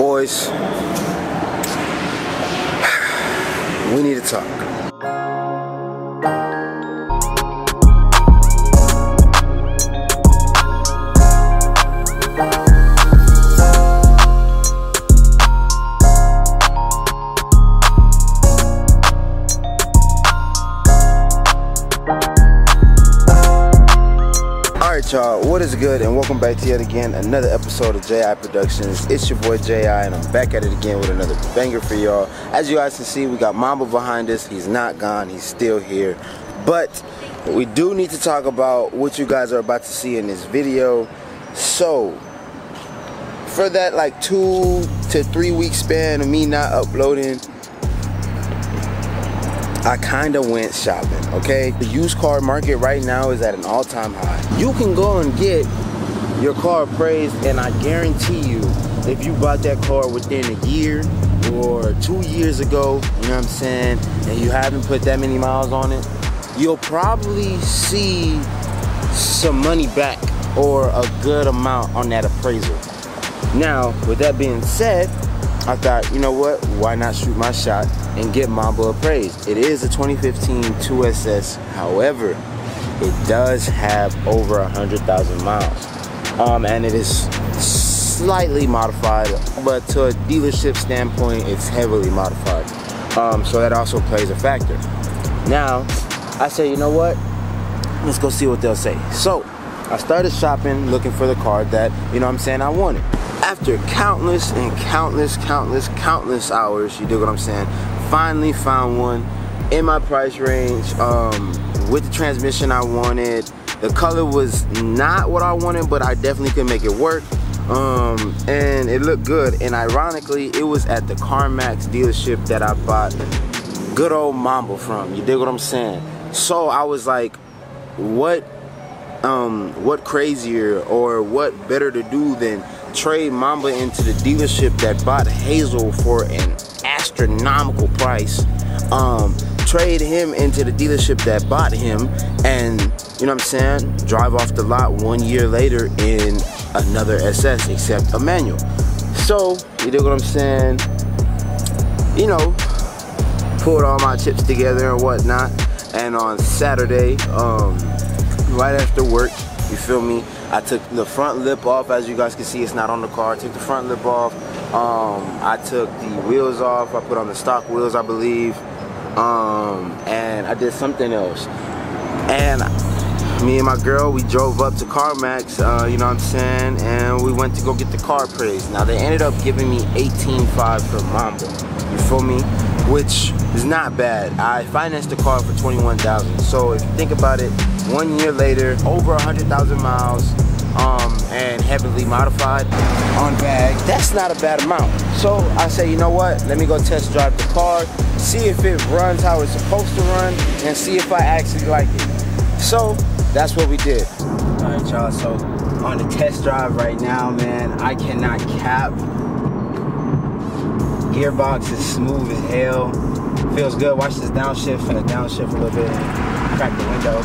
boys, we need to talk. Y'all, what is good and welcome back to yet again another episode of JI Productions. It's your boy JI and I'm back at it again with another banger for y'all. As you guys can see, we got Mamba behind us. He's not gone, he's still here. But we do need to talk about what you guys are about to see in this video. So, for that like two to three week span of me not uploading, I kind of went shopping, okay? The used car market right now is at an all-time high. You can go and get your car appraised and I guarantee you if you bought that car within a year or two years ago, you know what I'm saying, and you haven't put that many miles on it, you'll probably see some money back or a good amount on that appraisal. Now, with that being said, I thought, you know what, why not shoot my shot and get Mamba appraised? It is a 2015 2SS, however, it does have over 100,000 miles. Um, and it is slightly modified, but to a dealership standpoint, it's heavily modified. Um, so that also plays a factor. Now, I say, you know what, let's go see what they'll say. So, I started shopping, looking for the car that, you know I'm saying, I wanted after countless and countless, countless, countless hours, you dig what I'm saying, finally found one in my price range um, with the transmission I wanted. The color was not what I wanted, but I definitely could make it work. Um, and it looked good. And ironically, it was at the CarMax dealership that I bought good old Mamba from. You dig what I'm saying? So I was like, what, um, what crazier or what better to do than trade Mamba into the dealership that bought Hazel for an astronomical price. Um, trade him into the dealership that bought him and you know what I'm saying drive off the lot one year later in another SS except a manual so you know what I'm saying? You know pulled all my chips together and whatnot. And on Saturday um, right after work you feel me I took the front lip off. As you guys can see it's not on the car. I took the front lip off. Um, I took the wheels off. I put on the stock wheels I believe. Um, and I did something else. And me and my girl we drove up to CarMax uh, you know what I'm saying? And we went to go get the car appraised now they ended up giving me 18.5 for Mamba you feel me which is not bad I financed the car for 21,000 so if you think about it one year later, over 100,000 miles, um, and heavily modified on bag. That's not a bad amount. So I say, you know what? Let me go test drive the car, see if it runs how it's supposed to run, and see if I actually like it. So that's what we did. All right, y'all. So on the test drive right now, man, I cannot cap. Gearbox is smooth as hell. Feels good. Watch this downshift the downshift a little bit. Crack the window.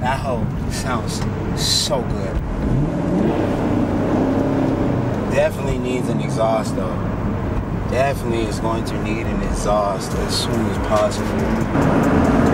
That hoe sounds so good. Definitely needs an exhaust though. Definitely is going to need an exhaust as soon as possible.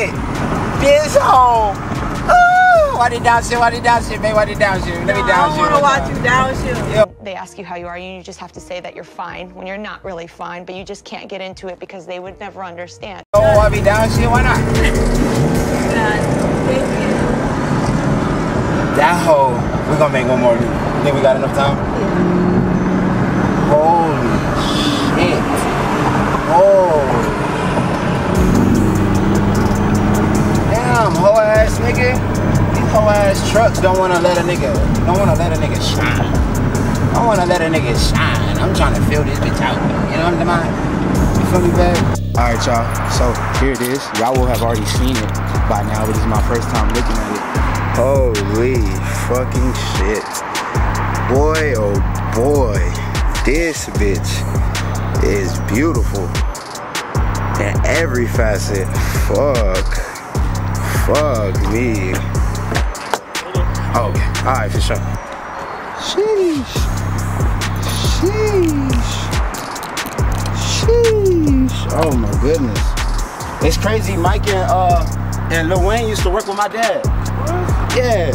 shit. This hole. Ooh. Why did downshift? Why did downshift, babe? Why did downshift? Let me I downshift. don't want to watch you downshift. Yeah. They ask you how you are, and you just have to say that you're fine when you're not really fine, but you just can't get into it because they would never understand. Oh, I be downshift? Why not? God, thank you. That hole. We're gonna make one more. Think we got enough time? Holy trucks don't wanna let a nigga, don't wanna let a nigga shine. I wanna let a nigga shine. I'm trying to fill this bitch out. You know what I'm saying? You feel me, babe? All right, y'all. So here it is. Y'all will have already seen it by now, but this is my first time looking at it. Holy fucking shit. Boy, oh boy. This bitch is beautiful in every facet. Fuck. Fuck me. Oh, okay. All right, for sure. Sheesh. Sheesh. Sheesh. Oh my goodness. It's crazy. Mike and uh and Lil Wayne used to work with my dad. Yeah.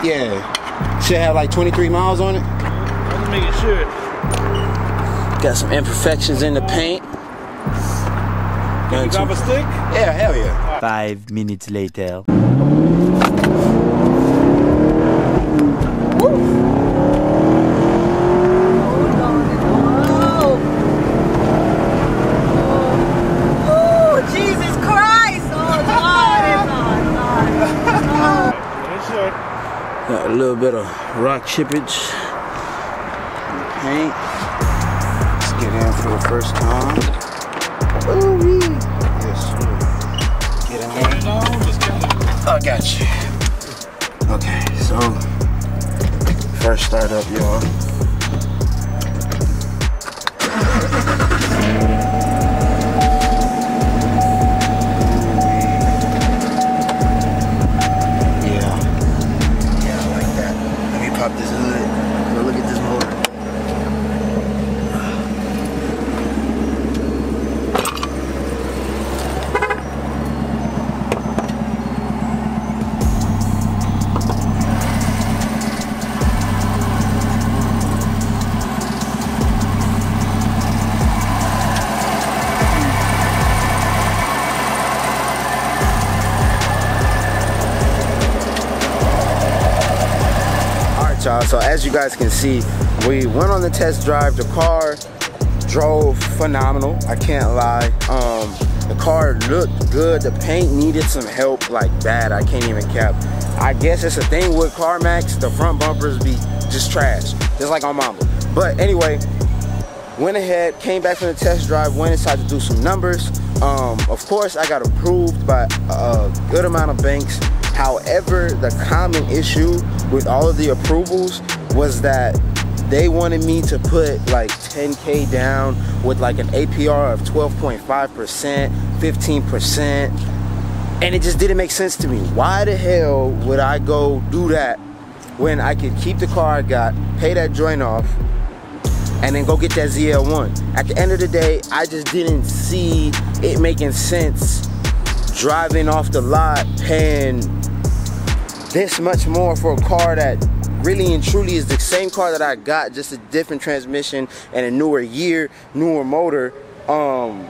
17? Yeah. Should have like 23 miles on it. I'm just making sure. Got some imperfections in the paint. You Nothing got a stick? Yeah, hell yeah. Five minutes later. Oh! Oh. Got a little bit of rock chippage. Paint. Let's get in for the first time. Ooh-wee. I got you. Okay, so first start up, y'all. So as you guys can see, we went on the test drive. The car drove phenomenal. I can't lie. Um, the car looked good. The paint needed some help, like bad. I can't even cap. I guess it's a thing with CarMax. The front bumpers be just trash, just like on Mamba. But anyway, went ahead, came back from the test drive, went inside to do some numbers. Um, of course, I got approved by a good amount of banks. However, the common issue with all of the approvals was that they wanted me to put like 10K down with like an APR of 12.5%, 15%. And it just didn't make sense to me. Why the hell would I go do that when I could keep the car I got, pay that joint off, and then go get that ZL1. At the end of the day, I just didn't see it making sense driving off the lot paying this much more for a car that really and truly is the same car that I got, just a different transmission and a newer year, newer motor. Um,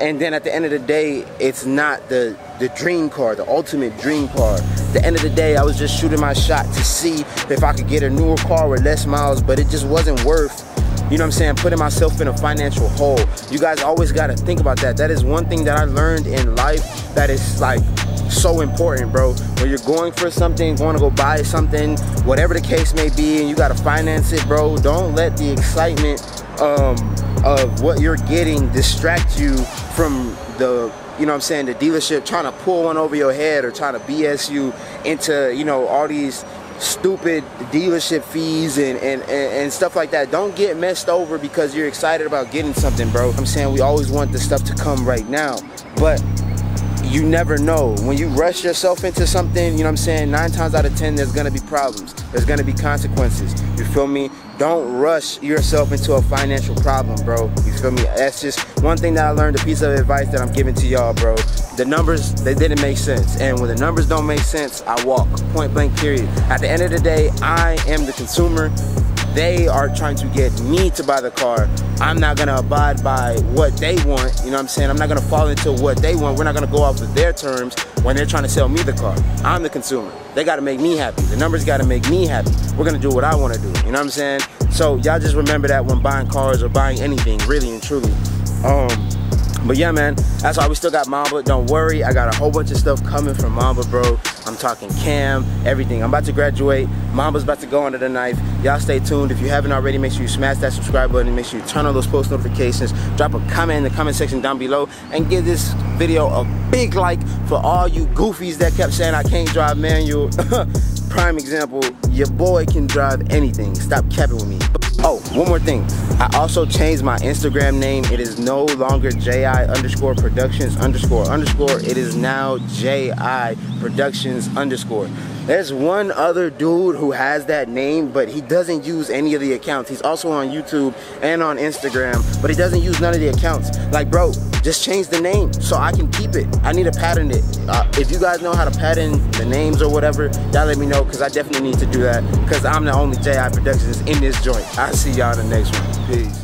and then at the end of the day, it's not the the dream car, the ultimate dream car. At the end of the day, I was just shooting my shot to see if I could get a newer car with less miles, but it just wasn't worth you know what I'm saying, putting myself in a financial hole. You guys always got to think about that. That is one thing that I learned in life that is like so important, bro. When you're going for something, going to go buy something, whatever the case may be, and you got to finance it, bro, don't let the excitement um, of what you're getting distract you from the you know what I'm saying, the dealership trying to pull one over your head or trying to BS you into, you know, all these stupid dealership fees and, and, and, and stuff like that. Don't get messed over because you're excited about getting something, bro. I'm saying we always want the stuff to come right now. But you never know. When you rush yourself into something, you know what I'm saying? Nine times out of ten, there's gonna be problems. There's gonna be consequences. You feel me? Don't rush yourself into a financial problem, bro. You feel me? That's just one thing that I learned, a piece of advice that I'm giving to y'all, bro. The numbers, they didn't make sense. And when the numbers don't make sense, I walk. Point blank, period. At the end of the day, I am the consumer. They are trying to get me to buy the car. I'm not gonna abide by what they want. You know what I'm saying? I'm not gonna fall into what they want. We're not gonna go off of their terms when they're trying to sell me the car. I'm the consumer. They gotta make me happy. The numbers gotta make me happy. We're gonna do what I wanna do. You know what I'm saying? So y'all just remember that when buying cars or buying anything, really and truly. Um, But yeah, man, that's why we still got Mamba. Don't worry, I got a whole bunch of stuff coming from Mamba, bro. I'm talking cam, everything. I'm about to graduate. Mamba's about to go under the knife. Y'all stay tuned. If you haven't already, make sure you smash that subscribe button. Make sure you turn on those post notifications. Drop a comment in the comment section down below and give this video a big like for all you goofies that kept saying I can't drive manual. Prime example, your boy can drive anything. Stop capping with me. Oh, one more thing. I also changed my Instagram name. It is no longer JI underscore productions underscore underscore. It is now JI productions underscore. There's one other dude who has that name, but he doesn't use any of the accounts. He's also on YouTube and on Instagram, but he doesn't use none of the accounts. Like, bro, just change the name so I can keep it. I need to pattern it. Uh, if you guys know how to pattern the names or whatever, y'all let me know because I definitely need to do that because I'm the only JI Productions in this joint. I'll see y'all in the next one. Peace.